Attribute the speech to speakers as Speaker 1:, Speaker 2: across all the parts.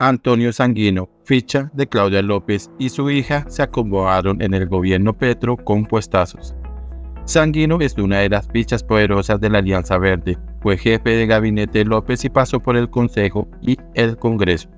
Speaker 1: Antonio Sanguino, ficha de Claudia López y su hija se acomodaron en el gobierno Petro con puestazos. Sanguino es una de las fichas poderosas de la Alianza Verde, fue jefe de gabinete de López y pasó por el Consejo y el Congreso.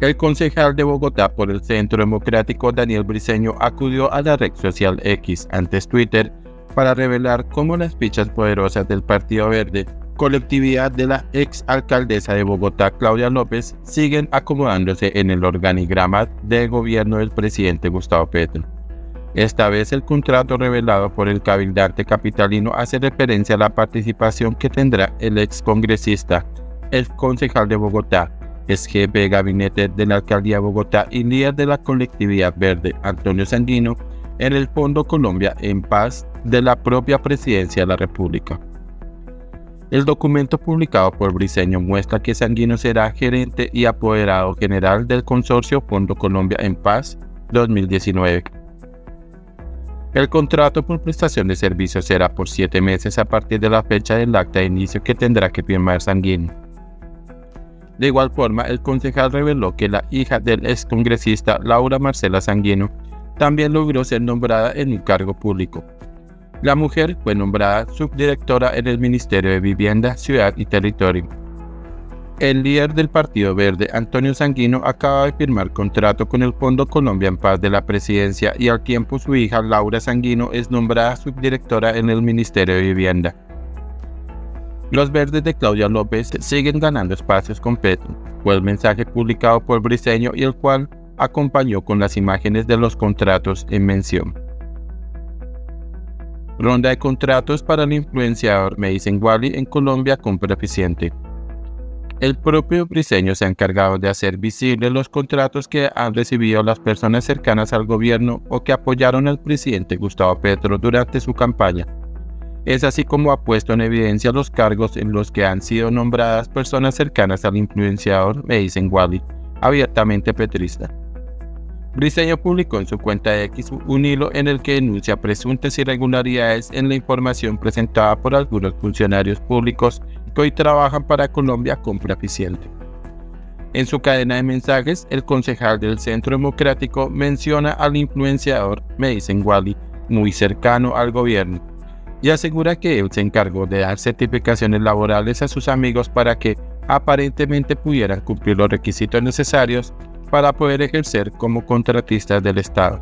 Speaker 1: El concejal de Bogotá por el Centro Democrático Daniel Briceño acudió a la red social X, antes Twitter, para revelar cómo las fichas poderosas del Partido Verde, colectividad de la ex alcaldesa de Bogotá Claudia López, siguen acomodándose en el organigrama del gobierno del presidente Gustavo Petro. Esta vez el contrato revelado por el cabildarte capitalino hace referencia a la participación que tendrá el ex congresista, el concejal de Bogotá, es jefe de gabinete de la alcaldía de Bogotá y líder de la colectividad verde, Antonio Sanguino, en el Fondo Colombia en Paz de la propia Presidencia de la República. El documento publicado por Briceño muestra que Sanguino será gerente y apoderado general del consorcio Fondo Colombia en Paz 2019. El contrato por prestación de servicios será por siete meses a partir de la fecha del acta de inicio que tendrá que firmar Sanguino. De igual forma, el concejal reveló que la hija del excongresista Laura Marcela Sanguino también logró ser nombrada en un cargo público. La mujer fue nombrada subdirectora en el Ministerio de Vivienda, Ciudad y Territorio. El líder del Partido Verde, Antonio Sanguino, acaba de firmar contrato con el Fondo Colombia en Paz de la Presidencia y al tiempo su hija Laura Sanguino es nombrada subdirectora en el Ministerio de Vivienda. Los verdes de Claudia López siguen ganando espacios con Petro, fue el mensaje publicado por Briceño y el cual acompañó con las imágenes de los contratos en mención. Ronda de contratos para el influenciador Mason Wally en Colombia compra eficiente. El propio Briceño se ha encargado de hacer visibles los contratos que han recibido las personas cercanas al gobierno o que apoyaron al presidente Gustavo Petro durante su campaña es así como ha puesto en evidencia los cargos en los que han sido nombradas personas cercanas al influenciador Mason Wally, abiertamente petrista. Briseño publicó en su cuenta de X un hilo en el que denuncia presuntas irregularidades en la información presentada por algunos funcionarios públicos que hoy trabajan para Colombia Compra Eficiente. En su cadena de mensajes, el concejal del Centro Democrático menciona al influenciador Mason Wally, muy cercano al gobierno, y asegura que él se encargó de dar certificaciones laborales a sus amigos para que aparentemente pudieran cumplir los requisitos necesarios para poder ejercer como contratistas del Estado.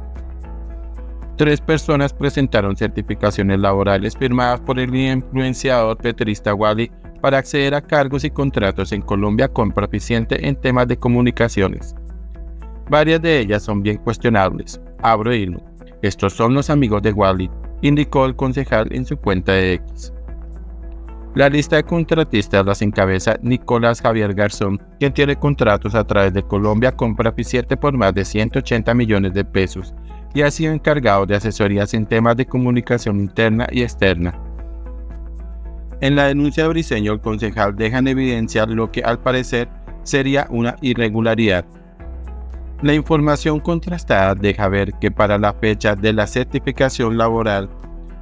Speaker 1: Tres personas presentaron certificaciones laborales firmadas por el influenciador petrista Wally para acceder a cargos y contratos en Colombia con proficiente en temas de comunicaciones. Varias de ellas son bien cuestionables. Abro hilo. Estos son los amigos de Wally, indicó el concejal en su cuenta de X. La lista de contratistas las encabeza Nicolás Javier Garzón, quien tiene contratos a través de Colombia Compra Eficiente por más de 180 millones de pesos y ha sido encargado de asesorías en temas de comunicación interna y externa. En la denuncia de Briceño, el concejal deja en evidencia lo que al parecer sería una irregularidad la información contrastada deja ver que para la fecha de la certificación laboral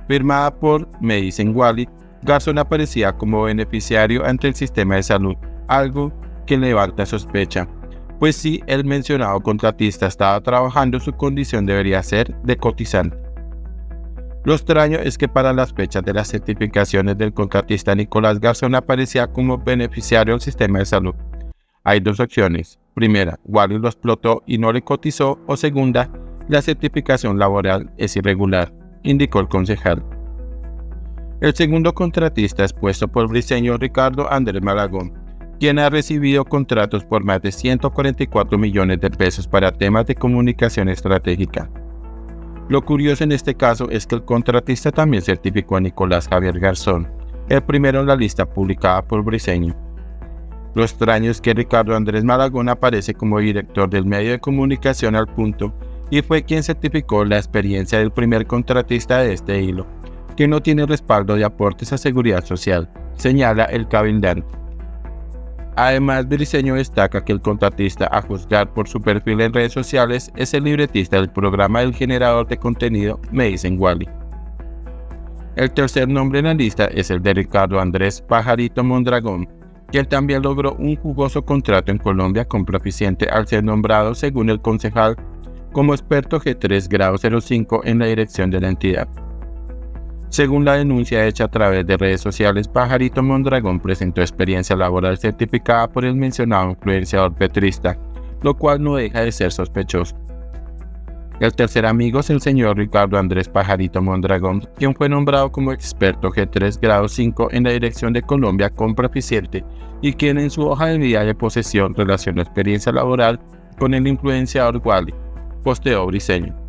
Speaker 1: firmada por Medicine Wally, Garzón aparecía como beneficiario ante el sistema de salud, algo que levanta sospecha, pues si el mencionado contratista estaba trabajando, su condición debería ser de cotizante. Lo extraño es que para las fechas de las certificaciones del contratista Nicolás Garzón aparecía como beneficiario del sistema de salud. Hay dos opciones, Primera, Wally lo explotó y no le cotizó. O segunda, la certificación laboral es irregular, indicó el concejal. El segundo contratista es puesto por briseño Ricardo Andrés Malagón, quien ha recibido contratos por más de 144 millones de pesos para temas de comunicación estratégica. Lo curioso en este caso es que el contratista también certificó a Nicolás Javier Garzón, el primero en la lista publicada por Briseño. Lo extraño es que Ricardo Andrés Malagón aparece como director del medio de comunicación al punto y fue quien certificó la experiencia del primer contratista de este hilo, que no tiene respaldo de aportes a seguridad social, señala el cabildante. Además, Briceño destaca que el contratista, a juzgar por su perfil en redes sociales, es el libretista del programa del generador de contenido Mason Wally. El tercer nombre en la lista es el de Ricardo Andrés Pajarito Mondragón, quien también logró un jugoso contrato en Colombia con Proficiente al ser nombrado, según el concejal, como experto G3 grado 05 en la dirección de la entidad. Según la denuncia hecha a través de redes sociales, Pajarito Mondragón presentó experiencia laboral certificada por el mencionado influenciador petrista, lo cual no deja de ser sospechoso. El tercer amigo es el señor Ricardo Andrés Pajarito Mondragón, quien fue nombrado como experto G3 grado 5 en la dirección de Colombia con Proficiente y quien en su hoja de vida de posesión relacionó experiencia laboral con el influenciador Wally, posteó Briseño.